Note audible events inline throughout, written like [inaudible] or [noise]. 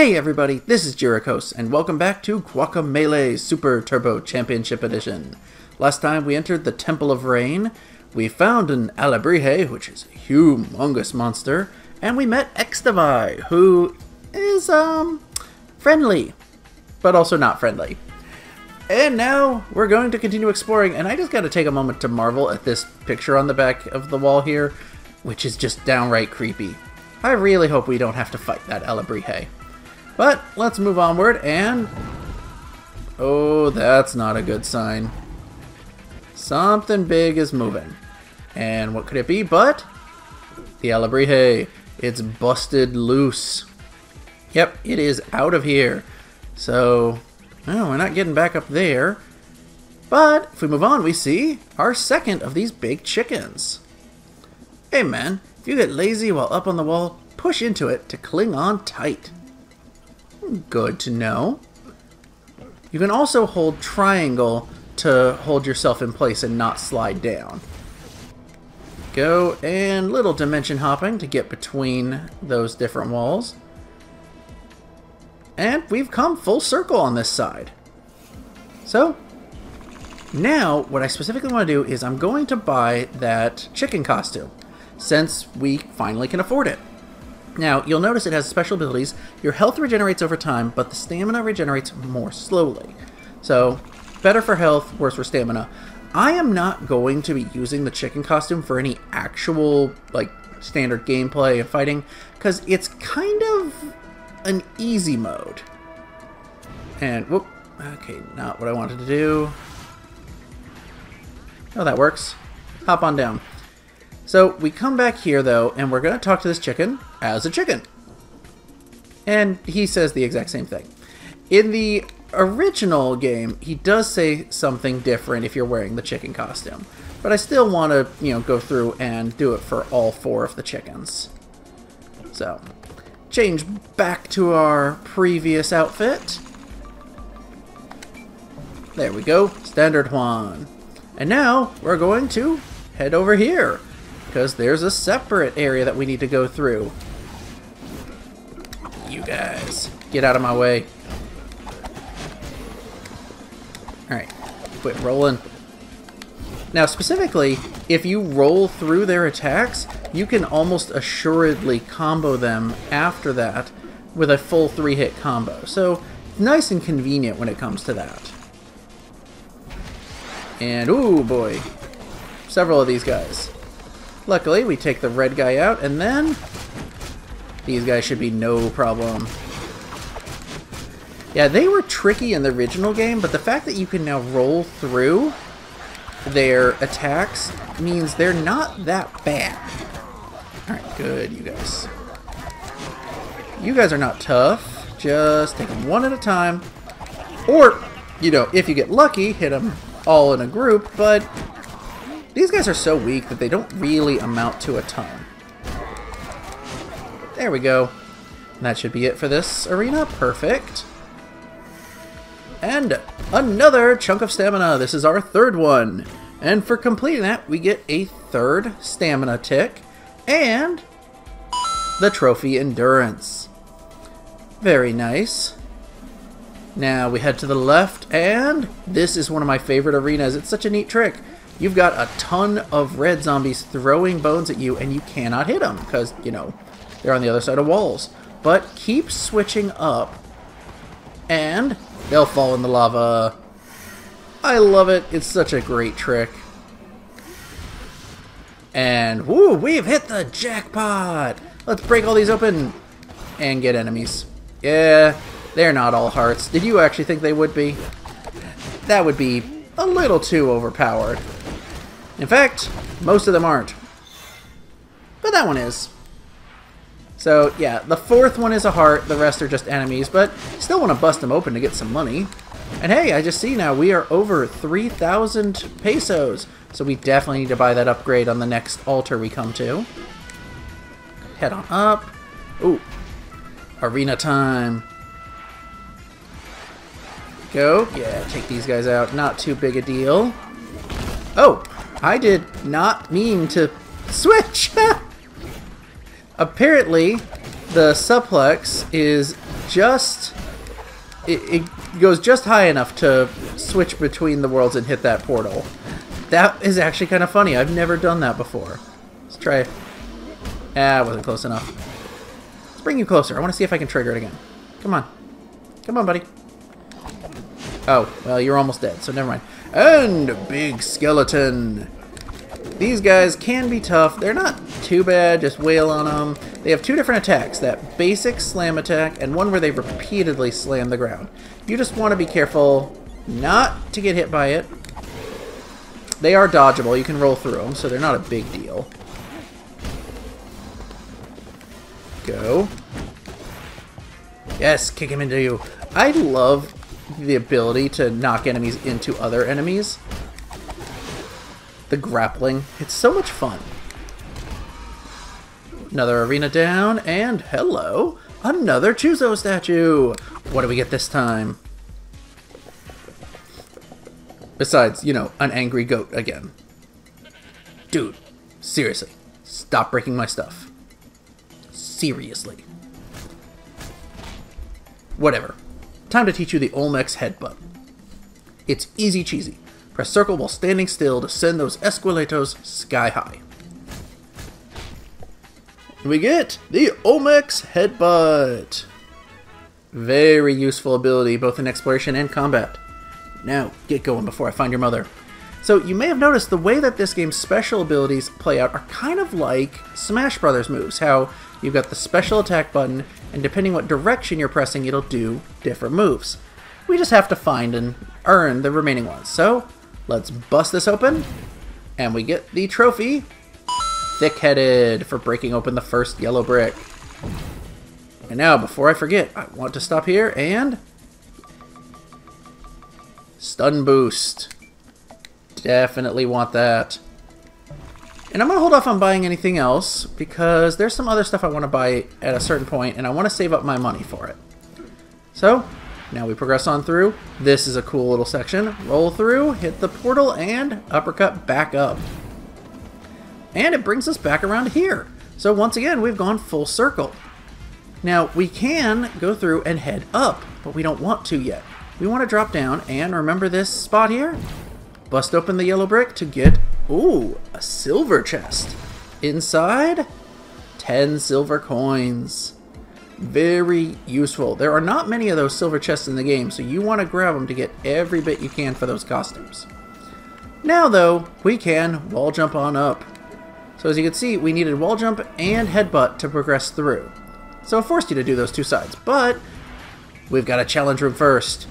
Hey everybody, this is Jyrakos, and welcome back to Guacamelee Super Turbo Championship Edition. Last time we entered the Temple of Rain, we found an Alebrije, which is a humongous monster, and we met X'tabay, who is, um, friendly, but also not friendly. And now we're going to continue exploring, and I just gotta take a moment to marvel at this picture on the back of the wall here, which is just downright creepy. I really hope we don't have to fight that Alebrije. But let's move onward and... Oh, that's not a good sign. Something big is moving. And what could it be but... The Alebrije. It's busted loose. Yep, it is out of here. So, well, we're not getting back up there. But if we move on, we see our second of these big chickens. Hey man, if you get lazy while up on the wall, push into it to cling on tight. Good to know. You can also hold triangle to hold yourself in place and not slide down. Go and little dimension hopping to get between those different walls. And we've come full circle on this side. So, now what I specifically want to do is I'm going to buy that chicken costume, since we finally can afford it. Now, you'll notice it has special abilities. Your health regenerates over time, but the stamina regenerates more slowly. So, better for health, worse for stamina. I am not going to be using the chicken costume for any actual, like, standard gameplay and fighting, because it's kind of an easy mode. And, whoop, okay, not what I wanted to do. Oh, that works. Hop on down. So we come back here though, and we're gonna talk to this chicken as a chicken. And he says the exact same thing. In the original game, he does say something different if you're wearing the chicken costume. But I still want to, you know, go through and do it for all four of the chickens. So, change back to our previous outfit. There we go, standard Juan. And now, we're going to head over here because there's a separate area that we need to go through. You guys, get out of my way. Alright, quit rolling. Now, specifically, if you roll through their attacks, you can almost assuredly combo them after that with a full three-hit combo. So, nice and convenient when it comes to that. And, ooh boy, several of these guys. Luckily, we take the red guy out, and then these guys should be no problem. Yeah, they were tricky in the original game, but the fact that you can now roll through their attacks means they're not that bad. Alright, good, you guys. You guys are not tough. Just take them one at a time. Or, you know, if you get lucky, hit them all in a group, but these guys are so weak that they don't really amount to a ton. There we go. that should be it for this arena. Perfect. And another chunk of stamina. This is our third one. And for completing that, we get a third stamina tick and the trophy endurance. Very nice. Now we head to the left, and this is one of my favorite arenas. It's such a neat trick. You've got a ton of red zombies throwing bones at you, and you cannot hit them because, you know, they're on the other side of walls. But keep switching up, and they'll fall in the lava. I love it. It's such a great trick. And, woo, we've hit the jackpot! Let's break all these open and get enemies. Yeah, they're not all hearts. Did you actually think they would be? That would be a little too overpowered. In fact, most of them aren't. But that one is. So, yeah, the fourth one is a heart, the rest are just enemies, but still want to bust them open to get some money. And hey, I just see now we are over 3,000 pesos, so we definitely need to buy that upgrade on the next altar we come to. Head on up. Ooh, arena time. Go. Yeah, take these guys out. Not too big a deal. Oh, I did not mean to switch. [laughs] Apparently, the suplex is just it, it goes just high enough to switch between the worlds and hit that portal. That is actually kind of funny. I've never done that before. Let's try. Ah, wasn't close enough. Let's bring you closer. I want to see if I can trigger it again. Come on. Come on, buddy. Oh, well, you're almost dead, so never mind. And Big Skeleton. These guys can be tough. They're not too bad, just wail on them. They have two different attacks, that basic slam attack and one where they repeatedly slam the ground. You just want to be careful not to get hit by it. They are dodgeable, you can roll through them, so they're not a big deal. Go. Yes, kick him into you. I love the ability to knock enemies into other enemies the grappling. It's so much fun. Another arena down, and hello, another Choozo statue. What do we get this time? Besides, you know, an angry goat again. Dude, seriously, stop breaking my stuff. Seriously. Whatever. Time to teach you the Olmec's headbutt. It's easy cheesy. Press circle while standing still to send those Esqueletos sky high. We get the Olmec's Headbutt. Very useful ability, both in exploration and combat. Now, get going before I find your mother. So, you may have noticed the way that this game's special abilities play out are kind of like Smash Brothers moves, how you've got the special attack button, and depending what direction you're pressing, it'll do different moves. We just have to find and earn the remaining ones. So, Let's bust this open, and we get the trophy, Thick-Headed, for breaking open the first yellow brick. And now, before I forget, I want to stop here and... Stun Boost. Definitely want that. And I'm going to hold off on buying anything else because there's some other stuff I want to buy at a certain point and I want to save up my money for it. So, now we progress on through. This is a cool little section. Roll through, hit the portal, and uppercut back up. And it brings us back around here. So once again, we've gone full circle. Now, we can go through and head up, but we don't want to yet. We want to drop down, and remember this spot here? Bust open the yellow brick to get, ooh, a silver chest. Inside, 10 silver coins. Very useful. There are not many of those silver chests in the game, so you want to grab them to get every bit you can for those costumes. Now, though, we can wall jump on up. So as you can see, we needed wall jump and headbutt to progress through. So it forced you to do those two sides, but we've got a challenge room first.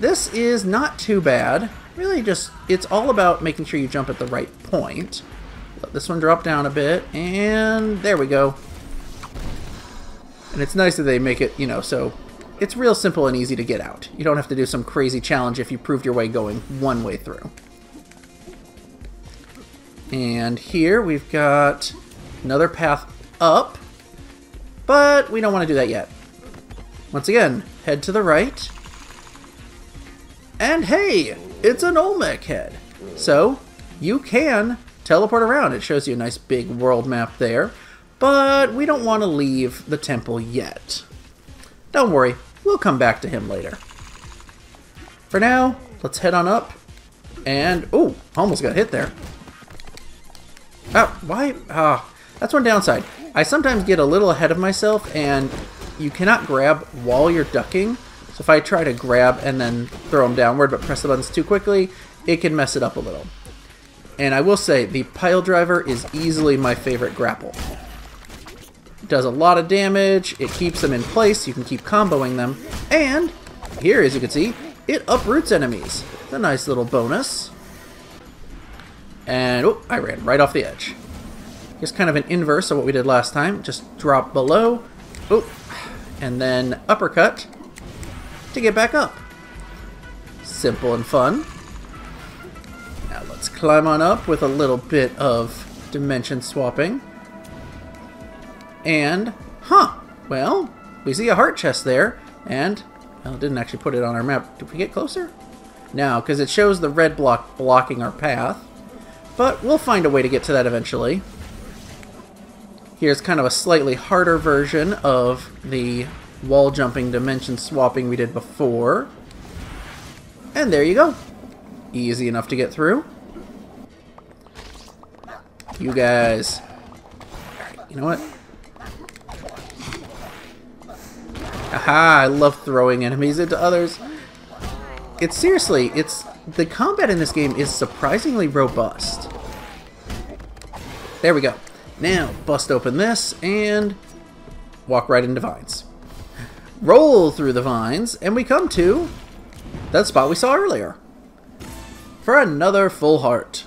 This is not too bad. Really just, it's all about making sure you jump at the right point. Let this one drop down a bit, and there we go. And it's nice that they make it, you know, so it's real simple and easy to get out. You don't have to do some crazy challenge if you proved your way going one way through. And here we've got another path up, but we don't want to do that yet. Once again, head to the right. And hey, it's an Olmec head. So you can teleport around. It shows you a nice big world map there. But we don't want to leave the temple yet. Don't worry, we'll come back to him later. For now, let's head on up. And, oh, almost got hit there. Oh, why? Ah, that's one downside. I sometimes get a little ahead of myself, and you cannot grab while you're ducking. So if I try to grab and then throw them downward, but press the buttons too quickly, it can mess it up a little. And I will say, the pile driver is easily my favorite grapple does a lot of damage, it keeps them in place, you can keep comboing them, and here, as you can see, it uproots enemies. It's a nice little bonus. And, oh, I ran right off the edge. Just kind of an inverse of what we did last time. Just drop below, oh, and then uppercut to get back up. Simple and fun. Now let's climb on up with a little bit of dimension swapping. And, huh, well, we see a heart chest there, and, well, didn't actually put it on our map. Did we get closer? No, because it shows the red block blocking our path. But we'll find a way to get to that eventually. Here's kind of a slightly harder version of the wall jumping dimension swapping we did before. And there you go. Easy enough to get through. You guys. you know what? Aha, I love throwing enemies into others. It's seriously, it's the combat in this game is surprisingly robust. There we go. Now, bust open this and walk right into vines. Roll through the vines, and we come to that spot we saw earlier. For another full heart.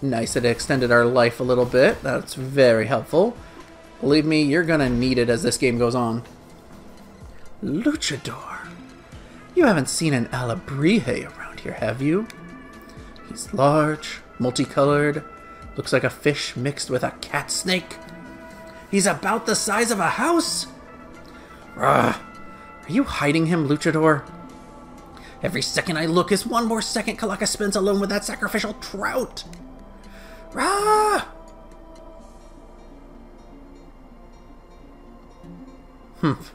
Nice, it extended our life a little bit. That's very helpful. Believe me, you're gonna need it as this game goes on. Luchador. You haven't seen an Alebrije around here, have you? He's large, multicolored, looks like a fish mixed with a cat snake. He's about the size of a house? Ugh. Are you hiding him, Luchador? Every second I look is one more second Calaca spends alone with that sacrificial trout. Rah! Humph.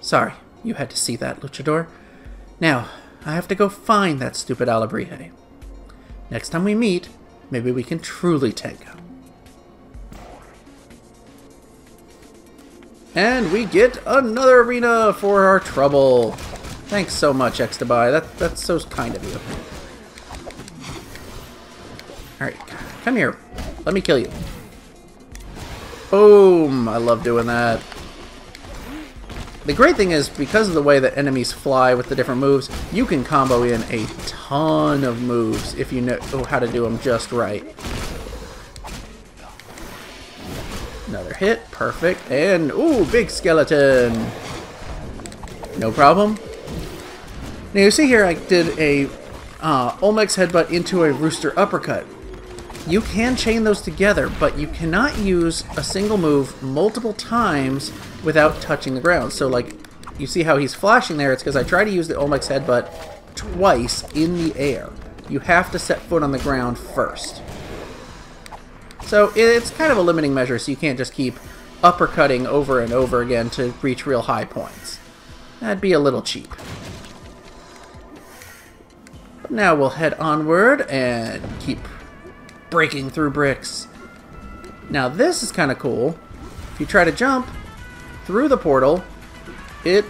Sorry, you had to see that, Luchador. Now, I have to go find that stupid Alebrije. Next time we meet, maybe we can truly tango. And we get another arena for our trouble. Thanks so much, X'tabay. That, that's so kind of you. Alright, come here. Let me kill you. Boom! I love doing that. The great thing is, because of the way that enemies fly with the different moves, you can combo in a ton of moves if you know how to do them just right. Another hit, perfect, and ooh, big skeleton. No problem. Now you see here I did a uh, Olmec's headbutt into a rooster uppercut. You can chain those together, but you cannot use a single move multiple times without touching the ground. So, like, you see how he's flashing there? It's because I try to use the Olmec's headbutt twice in the air. You have to set foot on the ground first. So, it's kind of a limiting measure, so you can't just keep uppercutting over and over again to reach real high points. That'd be a little cheap. But now we'll head onward and keep breaking through bricks. Now this is kind of cool. If you try to jump through the portal, it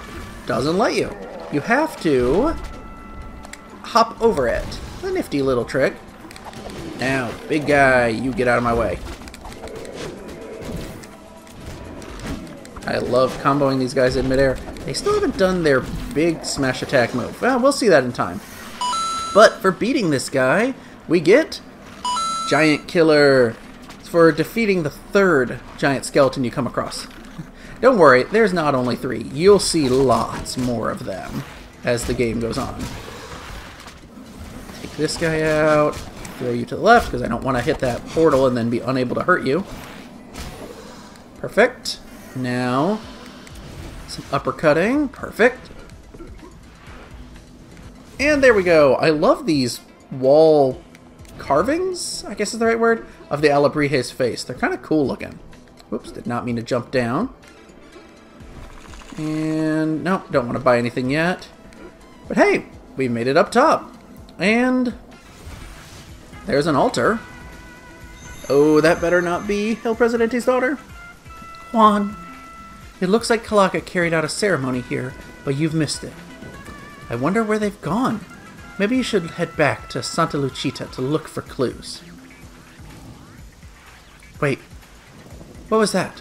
doesn't let you. You have to hop over it. A nifty little trick. Now, big guy, you get out of my way. I love comboing these guys in midair. They still haven't done their big smash attack move. Well, we'll see that in time. But for beating this guy, we get Giant Killer for defeating the third giant skeleton you come across. [laughs] Don't worry, there's not only three. You'll see lots more of them as the game goes on. Take this guy out, throw you to the left because I don't want to hit that portal and then be unable to hurt you. Perfect. Now, some uppercutting. Perfect. And there we go. I love these wall carvings, I guess is the right word, of the Alebrije's face. They're kind of cool looking. Whoops, did not mean to jump down. And, nope, don't want to buy anything yet. But hey, we made it up top. And there's an altar. Oh, that better not be El Presidente's daughter. Juan, it looks like Calaca carried out a ceremony here, but you've missed it. I wonder where they've gone. Maybe you should head back to Santa Luchita to look for clues. Wait, what was that?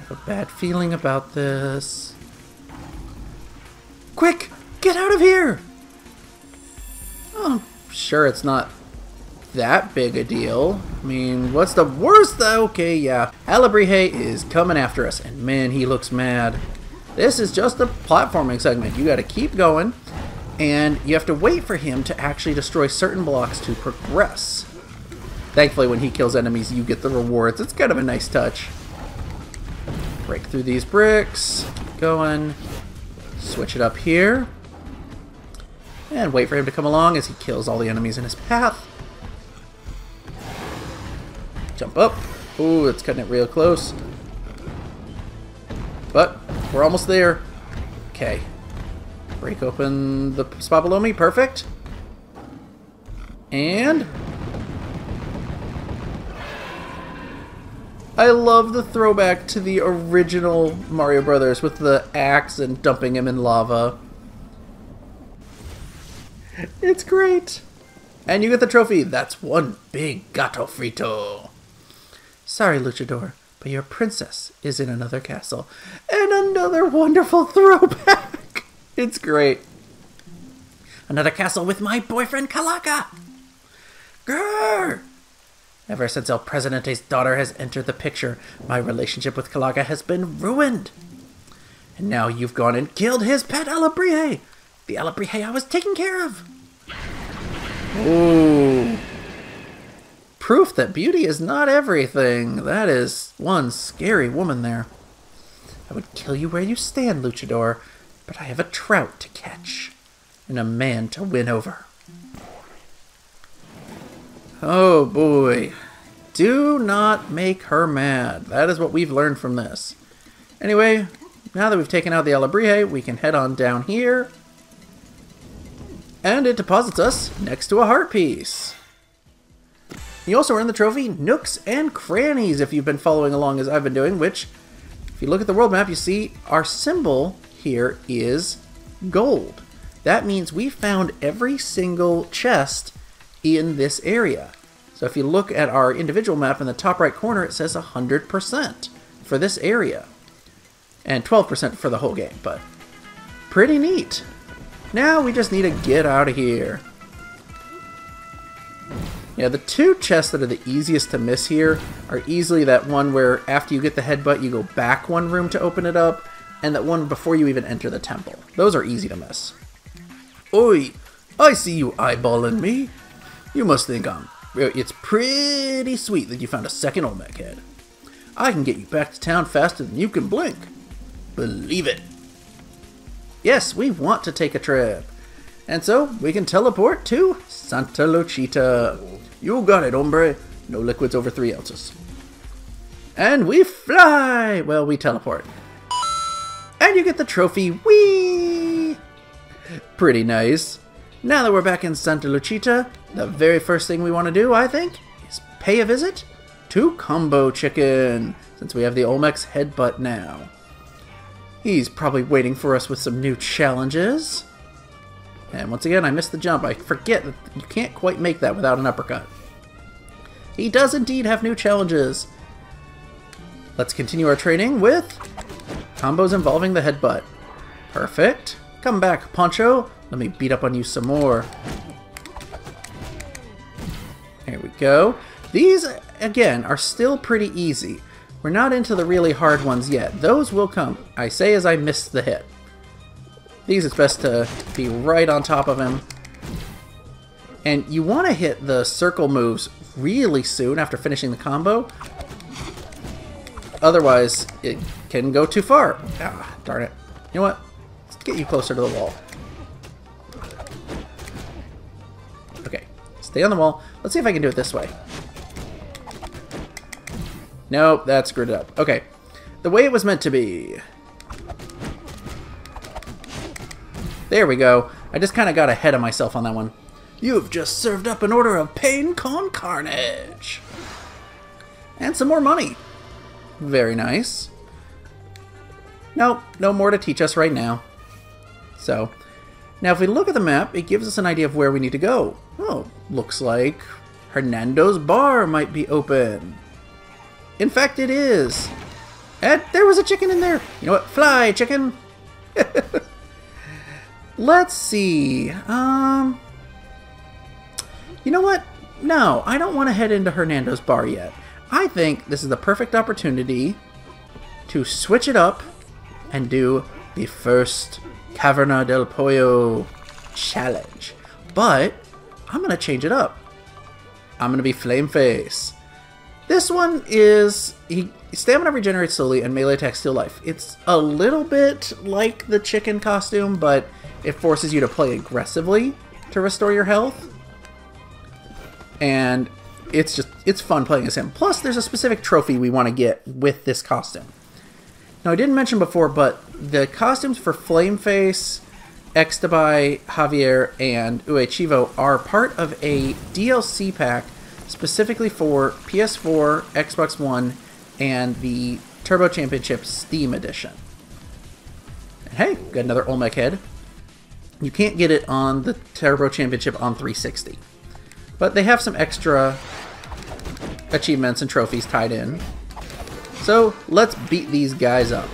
I have a bad feeling about this. Quick, get out of here! Oh, sure it's not that big a deal. I mean, what's the worst though? Okay, yeah. Alebrije is coming after us, and man, he looks mad. This is just a platforming segment. You gotta keep going and you have to wait for him to actually destroy certain blocks to progress. Thankfully, when he kills enemies, you get the rewards. It's kind of a nice touch. Break through these bricks. Keep going. Switch it up here. And wait for him to come along as he kills all the enemies in his path. Jump up. Ooh, it's cutting it real close. But we're almost there. Okay. Break open the spot below me. Perfect. And... I love the throwback to the original Mario Brothers with the axe and dumping him in lava. It's great. And you get the trophy. That's one big gato frito. Sorry, Luchador, but your princess is in another castle. And another wonderful throwback. [laughs] It's great. Another castle with my boyfriend Calaca. Grrr! Ever since El Presidente's daughter has entered the picture, my relationship with Calaca has been ruined. And now you've gone and killed his pet Alebrije, the Alebrije I was taking care of. Ooh. Proof that beauty is not everything. That is one scary woman there. I would kill you where you stand, Luchador, but I have a trout to catch and a man to win over. Oh boy. Do not make her mad. That is what we've learned from this. Anyway, now that we've taken out the Alebrije, we can head on down here. And it deposits us next to a heart piece. You also earn the trophy Nooks and Crannies if you've been following along as I've been doing, which, if you look at the world map, you see our symbol here is gold. That means we found every single chest in this area. So if you look at our individual map in the top right corner, it says 100% for this area. And 12% for the whole game, but pretty neat. Now we just need to get out of here. Yeah, the two chests that are the easiest to miss here are easily that one where after you get the headbutt, you go back one room to open it up, and that one before you even enter the temple. Those are easy to miss. Oi! I see you eyeballing me. You must think I'm... It's pretty sweet that you found a second Olmec head. I can get you back to town faster than you can blink. Believe it. Yes, we want to take a trip. And so, we can teleport to Santa Luchita. You got it, hombre. No liquids over three ounces. And we fly! Well, we teleport. And you get the trophy. Whee! Pretty nice. Now that we're back in Santa Luchita, the very first thing we want to do, I think, is pay a visit to Combo Chicken, since we have the Olmec's headbutt now. He's probably waiting for us with some new challenges. And once again, I missed the jump. I forget that you can't quite make that without an uppercut. He does indeed have new challenges. Let's continue our training with combos involving the headbutt. Perfect. Come back, Poncho. Let me beat up on you some more. There we go. These, again, are still pretty easy. We're not into the really hard ones yet. Those will come. I say as I miss the hit. These it's best to be right on top of him. And you want to hit the circle moves really soon after finishing the combo. Otherwise, it can go too far. Ah, darn it. You know what? Let's get you closer to the wall. Okay, stay on the wall. Let's see if I can do it this way. Nope, that screwed it up. Okay. The way it was meant to be. There we go. I just kind of got ahead of myself on that one. You've just served up an order of pain con carnage. And some more money. Very nice. Nope, no more to teach us right now. So, now if we look at the map, it gives us an idea of where we need to go. Oh, looks like Hernando's bar might be open. In fact, it is. And there was a chicken in there. You know what? Fly, chicken. [laughs] Let's see. Um. You know what? No, I don't want to head into Hernando's bar yet. I think this is the perfect opportunity to switch it up and do the first Caverna del Pollo challenge. But I'm going to change it up. I'm going to be Flame Face. This one is he stamina regenerates slowly and melee attacks steal life. It's a little bit like the chicken costume, but it forces you to play aggressively to restore your health. And it's just it's fun playing as him. Plus there's a specific trophy we want to get with this costume. Now, I didn't mention before, but the costumes for Flameface, X'tabay, Javier, and Uay Chivo are part of a DLC pack specifically for PS4, Xbox One, and the Turbo Championship Steam Edition. And hey, got another Olmec head. You can't get it on the Turbo Championship on 360. But they have some extra achievements and trophies tied in. So let's beat these guys up.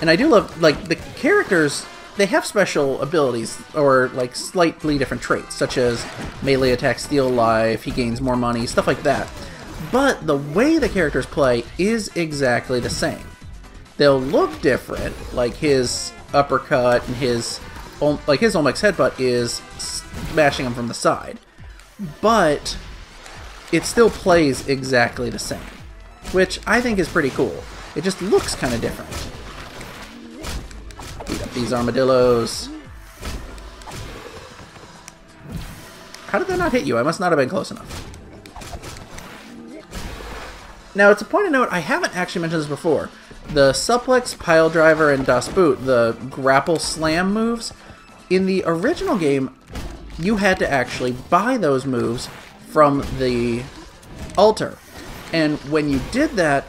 And I do love, like, the characters, they have special abilities, or, like, slightly different traits, such as melee attack, steal life, he gains more money, stuff like that. But the way the characters play is exactly the same. They'll look different, like his uppercut and his, um, like his Olmec's headbutt is smashing him from the side. But it still plays exactly the same, which I think is pretty cool. It just looks kind of different. These armadillos. How did that not hit you? I must not have been close enough. Now, it's a point to note, I haven't actually mentioned this before. The suplex, pile driver, and das boot, the grapple slam moves, in the original game, you had to actually buy those moves from the altar. And when you did that,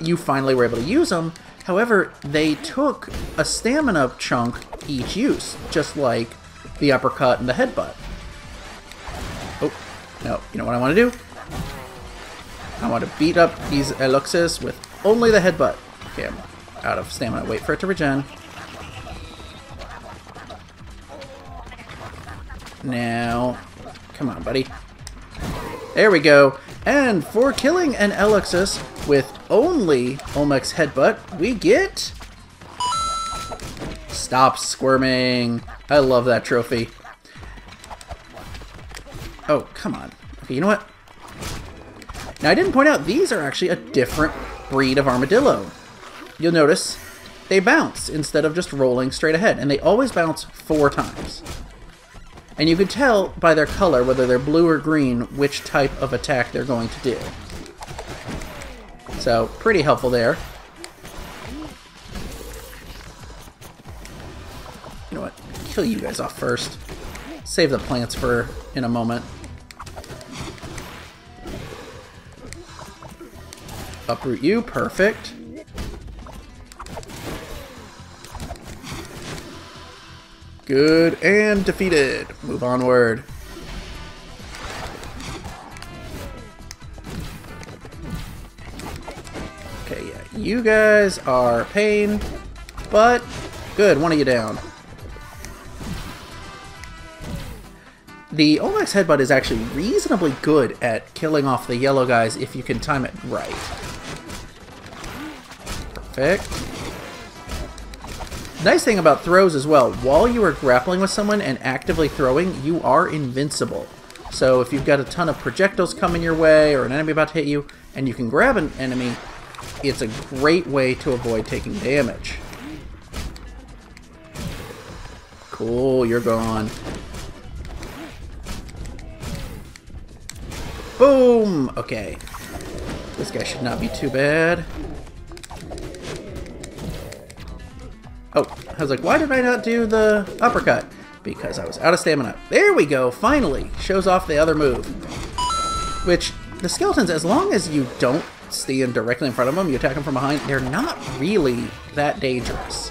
you finally were able to use them. However, they took a stamina chunk each use, just like the uppercut and the headbutt. Oh, no, you know what I want to do? I want to beat up these Eluxes with only the headbutt. Okay, I'm out of stamina. Wait for it to regen. Now, come on, buddy. There we go. And for killing an Eluxus with only Olmec's Headbutt, we get... Stop squirming. I love that trophy. Oh, come on. Okay, you know what? Now, I didn't point out, these are actually a different breed of armadillo. You'll notice they bounce instead of just rolling straight ahead, and they always bounce four times. And you can tell by their color, whether they're blue or green, which type of attack they're going to do. So, pretty helpful there. You know what? Kill you guys off first. Save the plants for in a moment. Uproot you, perfect. Good, and defeated. Move onward. Okay, yeah, you guys are pain, but good, one of you down. The Olmec's Headbutt is actually reasonably good at killing off the yellow guys if you can time it right. Perfect. Nice thing about throws as well, while you are grappling with someone and actively throwing, you are invincible. So if you've got a ton of projectiles coming your way or an enemy about to hit you, and you can grab an enemy, it's a great way to avoid taking damage. Cool, you're gone. Boom! Okay. This guy should not be too bad. Oh, I was like, why did I not do the uppercut? Because I was out of stamina. There we go, finally! Shows off the other move. Which, the skeletons, as long as you don't stand directly in front of them, you attack them from behind, they're not really that dangerous.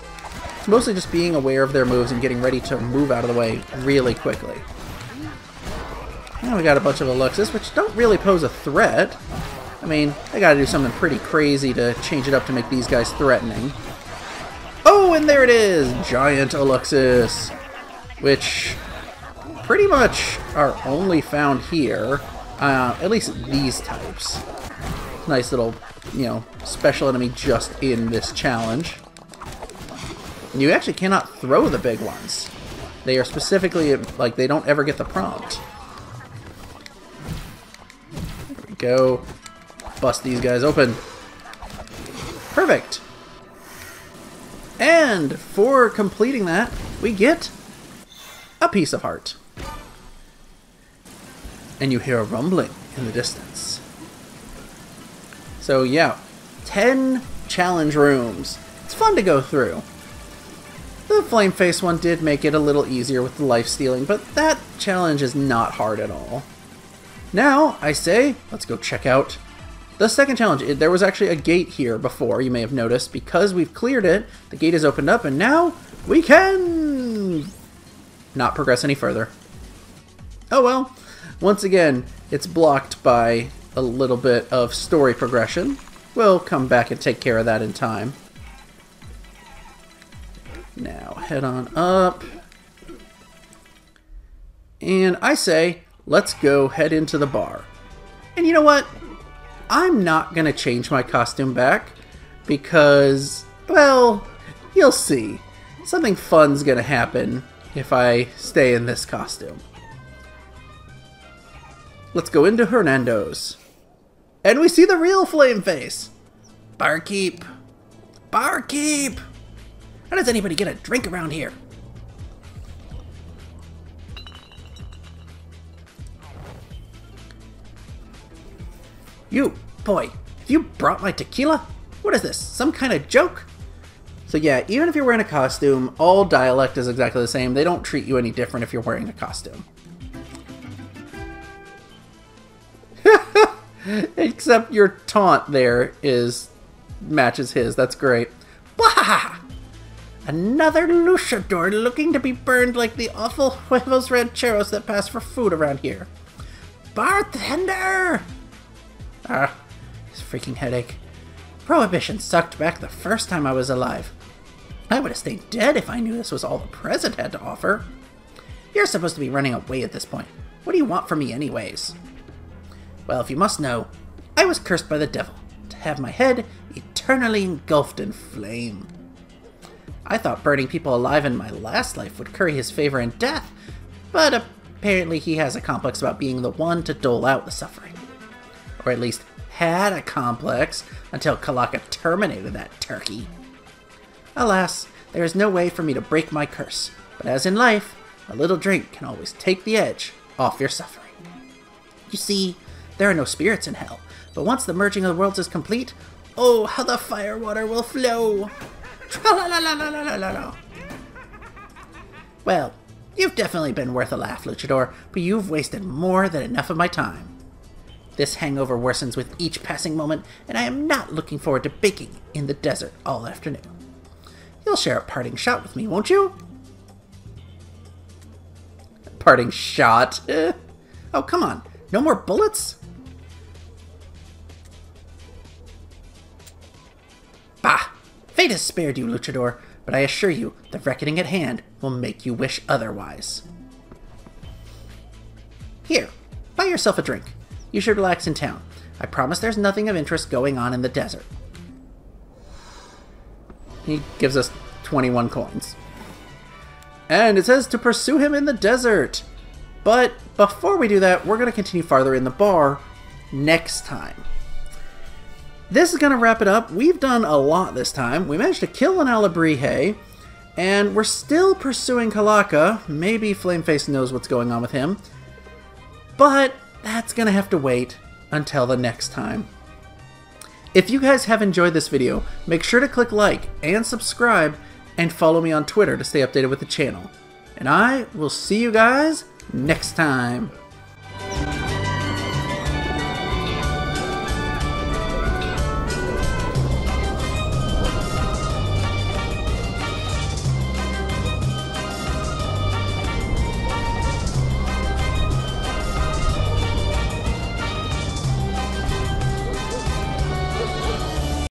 It's mostly just being aware of their moves and getting ready to move out of the way really quickly. Now we got a bunch of Eluxes, which don't really pose a threat. I mean, I gotta do something pretty crazy to change it up to make these guys threatening. And there it is! Giant Eluxus! Which pretty much are only found here. Uh, at least these types. Nice little, you know, special enemy just in this challenge. And you actually cannot throw the big ones. They are specifically, like, they don't ever get the prompt. There we go. Bust these guys open. Perfect. And for completing that, we get a piece of heart. And you hear a rumbling in the distance. So yeah, 10 challenge rooms. It's fun to go through. The Flame Face one did make it a little easier with the life stealing, but that challenge is not hard at all. Now, I say, let's go check out the second challenge. There was actually a gate here before, you may have noticed. Because we've cleared it, the gate is opened up, and now we can not progress any further. Oh well, once again, it's blocked by a little bit of story progression. We'll come back and take care of that in time. Now, head on up. And I say, let's go head into the bar. And you know what? I'm not going to change my costume back because, well, you'll see. Something fun's going to happen if I stay in this costume. Let's go into Hernando's. And we see the real Flame Face. Barkeep. Barkeep! How does anybody get a drink around here? You, boy, you brought my tequila? What is this, some kind of joke? So yeah, even if you're wearing a costume, all dialect is exactly the same. They don't treat you any different if you're wearing a costume. [laughs] Except your taunt there is matches his. That's great. Bah! Another luchador looking to be burned like the awful [laughs] huevos rancheros that pass for food around here. Bartender! Ah, this freaking headache. Prohibition sucked back the first time I was alive. I would have stayed dead if I knew this was all the present had to offer. You're supposed to be running away at this point. What do you want from me anyways? Well, if you must know, I was cursed by the devil to have my head eternally engulfed in flame. I thought burning people alive in my last life would curry his favor in death, but apparently he has a complex about being the one to dole out the suffering. Or at least had a complex until Calaca terminated that turkey. Alas, there is no way for me to break my curse, but as in life, a little drink can always take the edge off your suffering. You see, there are no spirits in hell, but once the merging of the worlds is complete, oh, how the fire water will flow! Well, you've definitely been worth a laugh, Luchador, but you've wasted more than enough of my time. This hangover worsens with each passing moment, and I am not looking forward to baking in the desert all afternoon. You'll share a parting shot with me, won't you? Parting shot? [laughs] Oh, come on. No more bullets? Bah! Fate has spared you, Luchador, but I assure you, the reckoning at hand will make you wish otherwise. Here, buy yourself a drink. You should relax in town. I promise there's nothing of interest going on in the desert. He gives us 21 coins. And it says to pursue him in the desert. But before we do that, we're going to continue farther in the bar next time. This is going to wrap it up. We've done a lot this time. We managed to kill an Alebrije, and we're still pursuing Calaca. Maybe Flameface knows what's going on with him. But that's to have to wait until the next time. If you guys have enjoyed this video, make sure to click like and subscribe and follow me on Twitter to stay updated with the channel. And I will see you guys next time.